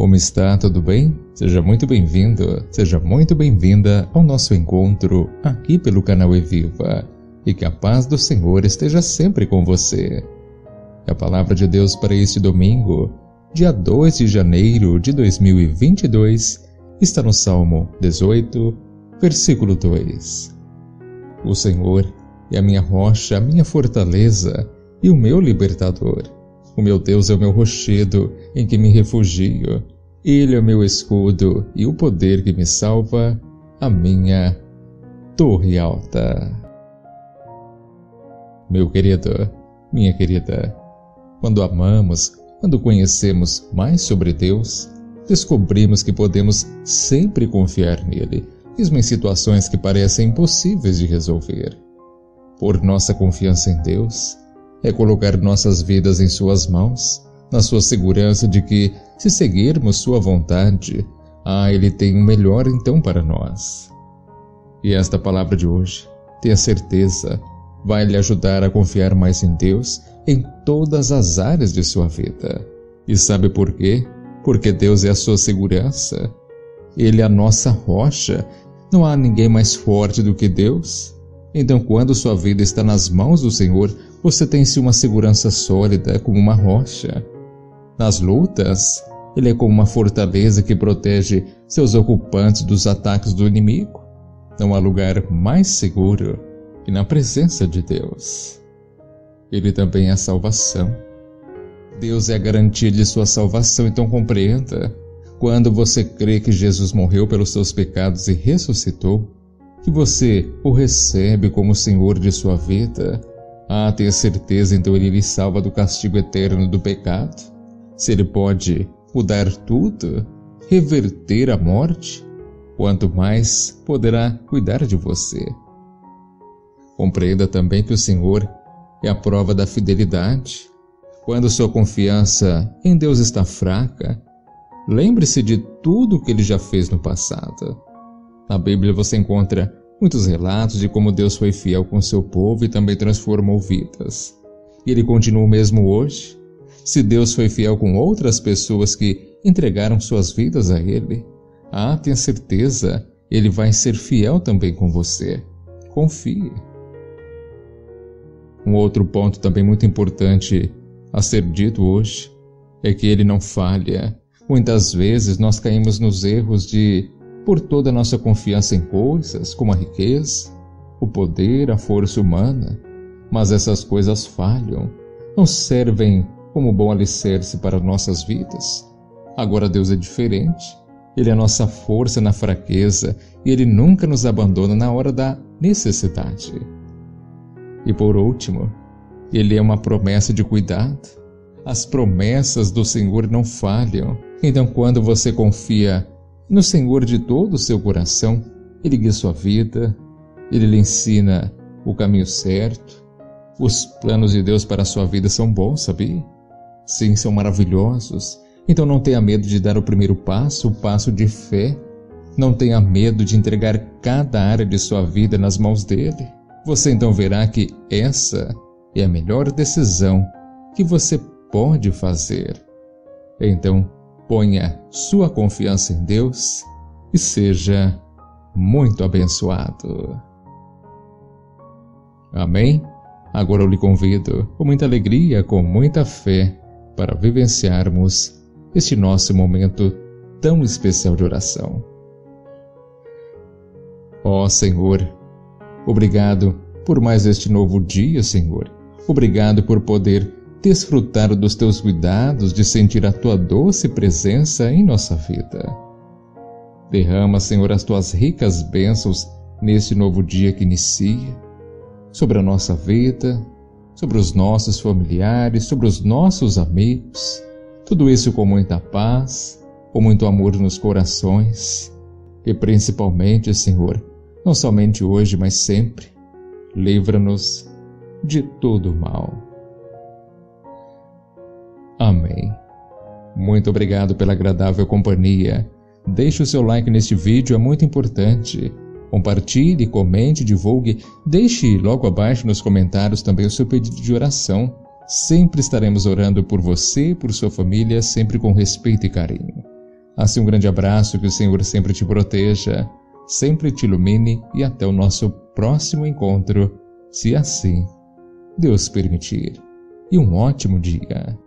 Como está? Tudo bem? Seja muito bem-vindo, seja muito bem-vinda ao nosso encontro aqui pelo canal Eviva e que a paz do Senhor esteja sempre com você. A palavra de Deus para este domingo, dia 2 de janeiro de 2022, está no Salmo 18, versículo 2. O Senhor é a minha rocha, a minha fortaleza e o meu libertador. O meu Deus é o meu rochedo em que me refugio. Ele é o meu escudo e o poder que me salva, a minha torre alta. Meu querido, minha querida, quando amamos, quando conhecemos mais sobre Deus, descobrimos que podemos sempre confiar nele, mesmo em situações que parecem impossíveis de resolver. Por nossa confiança em Deus, é colocar nossas vidas em Suas mãos, na sua segurança de que, se seguirmos Sua vontade, ah, Ele tem o melhor então para nós. E esta palavra de hoje, tenha certeza, vai lhe ajudar a confiar mais em Deus em todas as áreas de sua vida. E sabe por quê? Porque Deus é a sua segurança. Ele é a nossa rocha. Não há ninguém mais forte do que Deus. Então, quando sua vida está nas mãos do Senhor, você tem-se uma segurança sólida como uma rocha. Nas lutas, ele é como uma fortaleza que protege seus ocupantes dos ataques do inimigo. Não há lugar mais seguro que na presença de Deus. Ele também é a salvação. Deus é a garantia de sua salvação, então compreenda. Quando você crê que Jesus morreu pelos seus pecados e ressuscitou, que você o recebe como Senhor de sua vida, ah, tenha certeza, então ele lhe salva do castigo eterno do pecado. Se ele pode mudar tudo, reverter a morte, quanto mais poderá cuidar de você. Compreenda também que o Senhor é a prova da fidelidade. Quando sua confiança em Deus está fraca, lembre-se de tudo que ele já fez no passado. Na Bíblia você encontra muitos relatos de como Deus foi fiel com seu povo e também transformou vidas. E ele continua o mesmo hoje. Se Deus foi fiel com outras pessoas que entregaram suas vidas a Ele, ah, tenha certeza, Ele vai ser fiel também com você. Confie. Um outro ponto também muito importante a ser dito hoje é que Ele não falha. Muitas vezes nós caímos nos erros de por toda a nossa confiança em coisas como a riqueza, o poder, a força humana. Mas essas coisas falham, não servem como bom alicerce para nossas vidas. Agora Deus é diferente. Ele é a nossa força na fraqueza e Ele nunca nos abandona na hora da necessidade. E por último, Ele é uma promessa de cuidado. As promessas do Senhor não falham. Então, quando você confia no Senhor de todo o seu coração, Ele guia sua vida, Ele lhe ensina o caminho certo. Os planos de Deus para a sua vida são bons, sabia? Sim, são maravilhosos. Então não tenha medo de dar o primeiro passo, o passo de fé. Não tenha medo de entregar cada área de sua vida nas mãos dele. Você então verá que essa é a melhor decisão que você pode fazer. Então, Ponha sua confiança em Deus e seja muito abençoado. Amém? Agora eu lhe convido, com muita alegria, com muita fé, para vivenciarmos este nosso momento tão especial de oração. Ó Senhor, obrigado por mais este novo dia, Senhor. Obrigado por poder desfrutar dos teus cuidados, de sentir a tua doce presença em nossa vida. Derrama, Senhor, as tuas ricas bênçãos neste novo dia que inicia, sobre a nossa vida, sobre os nossos familiares, sobre os nossos amigos. Tudo isso com muita paz, com muito amor nos corações e principalmente, Senhor, não somente hoje, mas sempre, livra-nos de todo o mal. Amém. Muito obrigado pela agradável companhia. Deixe o seu like neste vídeo, é muito importante. Compartilhe, comente, divulgue. Deixe logo abaixo nos comentários também o seu pedido de oração. Sempre estaremos orando por você e por sua família, sempre com respeito e carinho. Assim, um grande abraço, que o Senhor sempre te proteja, sempre te ilumine e até o nosso próximo encontro, se assim Deus permitir. E um ótimo dia.